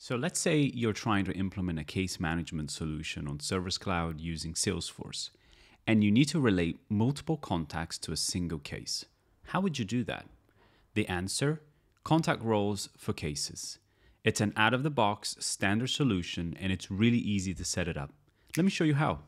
So let's say you're trying to implement a case management solution on Service Cloud using Salesforce, and you need to relate multiple contacts to a single case. How would you do that? The answer contact roles for cases. It's an out of the box standard solution, and it's really easy to set it up. Let me show you how.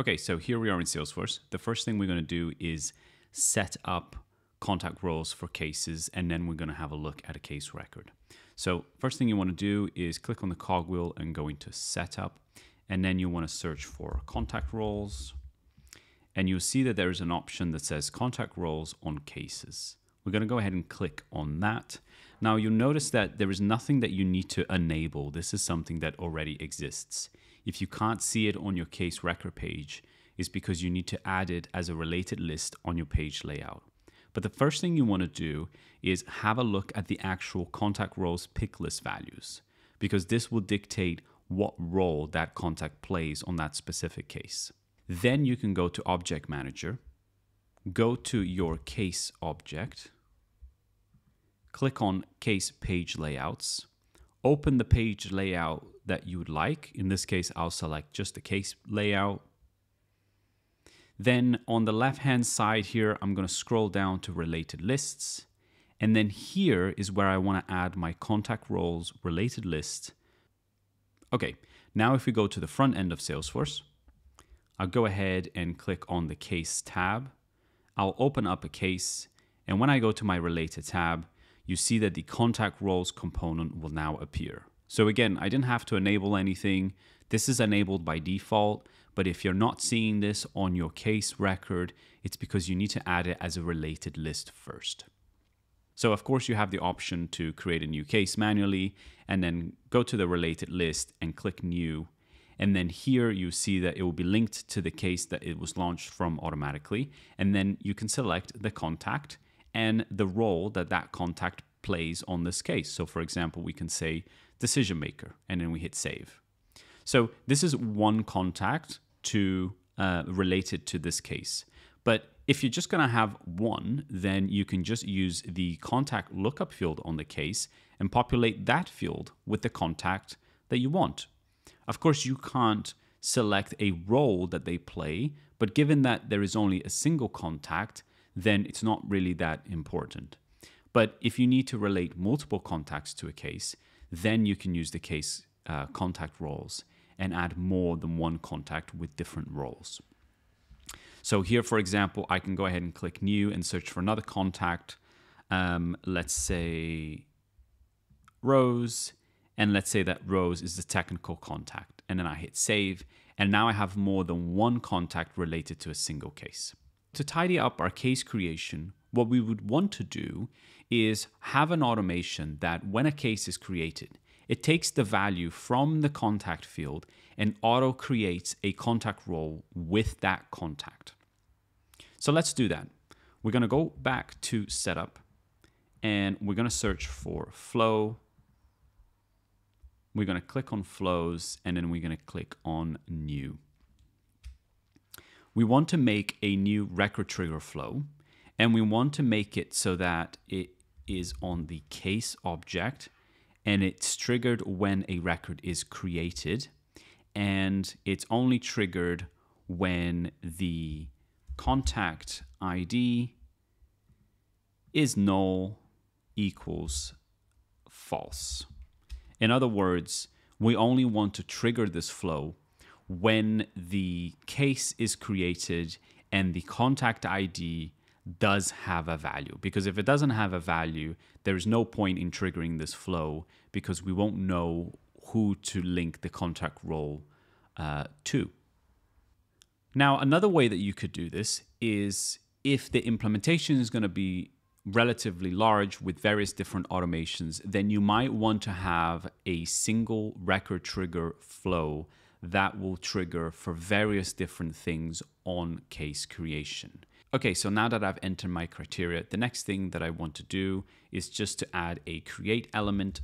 Okay, so here we are in Salesforce. The first thing we're going to do is set up contact roles for cases, and then we're going to have a look at a case record. So first thing you want to do is click on the cogwheel and go into setup, and then you want to search for contact roles, and you'll see that there is an option that says contact roles on cases. We're going to go ahead and click on that. Now you'll notice that there is nothing that you need to enable. This is something that already exists. If you can't see it on your case record page, is because you need to add it as a related list on your page layout. But the first thing you want to do is have a look at the actual contact roles pick list values, because this will dictate what role that contact plays on that specific case. Then you can go to Object Manager, go to your case object, click on Case Page Layouts, open the page layout that you would like. In this case, I'll select just the case layout. Then on the left hand side here, I'm going to scroll down to related lists. And then here is where I want to add my contact roles related list. Okay, now if we go to the front end of Salesforce, I'll go ahead and click on the case tab. I'll open up a case. And when I go to my related tab, you see that the contact roles component will now appear. So again, I didn't have to enable anything. This is enabled by default, but if you're not seeing this on your case record, it's because you need to add it as a related list first. So of course you have the option to create a new case manually and then go to the related list and click new. And then here you see that it will be linked to the case that it was launched from automatically. And then you can select the contact and the role that that contact plays on this case. So for example, we can say decision maker, and then we hit save. So this is one contact to uh, related to this case. But if you're just going to have one, then you can just use the contact lookup field on the case and populate that field with the contact that you want. Of course, you can't select a role that they play, but given that there is only a single contact, then it's not really that important. But if you need to relate multiple contacts to a case, then you can use the case uh, contact roles and add more than one contact with different roles. So here, for example, I can go ahead and click new and search for another contact. Um, let's say Rose, and let's say that Rose is the technical contact. And then I hit save, and now I have more than one contact related to a single case. To tidy up our case creation, what we would want to do is have an automation that when a case is created, it takes the value from the contact field and auto creates a contact role with that contact. So let's do that. We're going to go back to setup and we're going to search for flow. We're going to click on flows and then we're going to click on new. We want to make a new record trigger flow and we want to make it so that it is on the case object and it's triggered when a record is created and it's only triggered when the contact ID is null equals false. In other words, we only want to trigger this flow when the case is created and the contact ID does have a value. Because if it doesn't have a value, there's no point in triggering this flow because we won't know who to link the contact role uh, to. Now, another way that you could do this is if the implementation is going to be relatively large with various different automations, then you might want to have a single record trigger flow that will trigger for various different things on case creation. Okay, so now that I've entered my criteria, the next thing that I want to do is just to add a create element.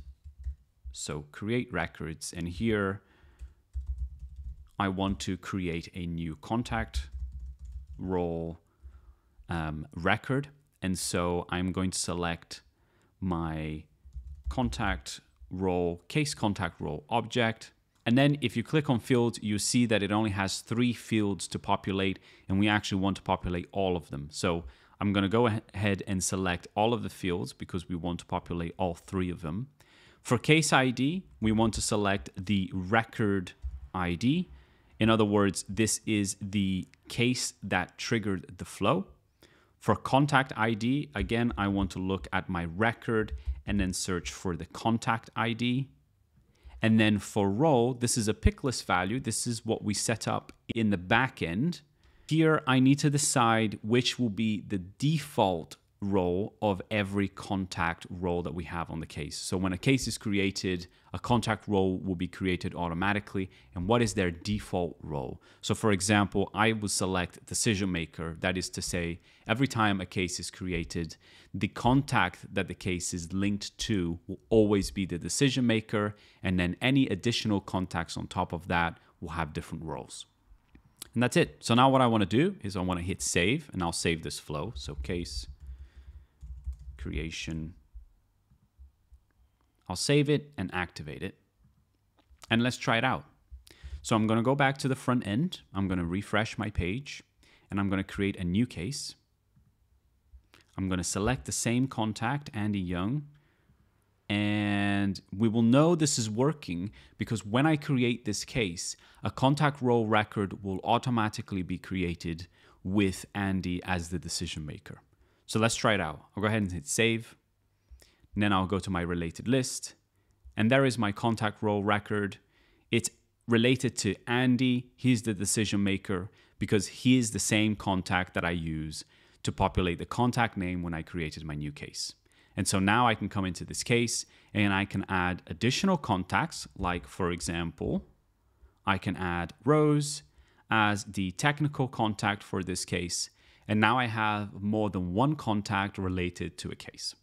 So create records, and here I want to create a new contact role um, record. And so I'm going to select my contact role, case contact role object. And then if you click on fields, you see that it only has three fields to populate and we actually want to populate all of them. So I'm going to go ahead and select all of the fields because we want to populate all three of them. For case ID, we want to select the record ID. In other words, this is the case that triggered the flow. For contact ID, again, I want to look at my record and then search for the contact ID. And then for role, this is a pick list value. This is what we set up in the backend. Here, I need to decide which will be the default role of every contact role that we have on the case. So when a case is created, a contact role will be created automatically. And what is their default role? So for example, I would select decision maker. That is to say, every time a case is created, the contact that the case is linked to will always be the decision maker. And then any additional contacts on top of that will have different roles. And that's it. So now what I want to do is I want to hit save and I'll save this flow. So case creation. I'll save it and activate it. And let's try it out. So I'm going to go back to the front end. I'm going to refresh my page and I'm going to create a new case. I'm going to select the same contact, Andy Young, and we will know this is working because when I create this case, a contact role record will automatically be created with Andy as the decision maker. So let's try it out. I'll go ahead and hit save. And then I'll go to my related list. And there is my contact role record. It's related to Andy. He's the decision maker because he is the same contact that I use to populate the contact name when I created my new case. And so now I can come into this case and I can add additional contacts, like for example, I can add Rose as the technical contact for this case and now I have more than one contact related to a case.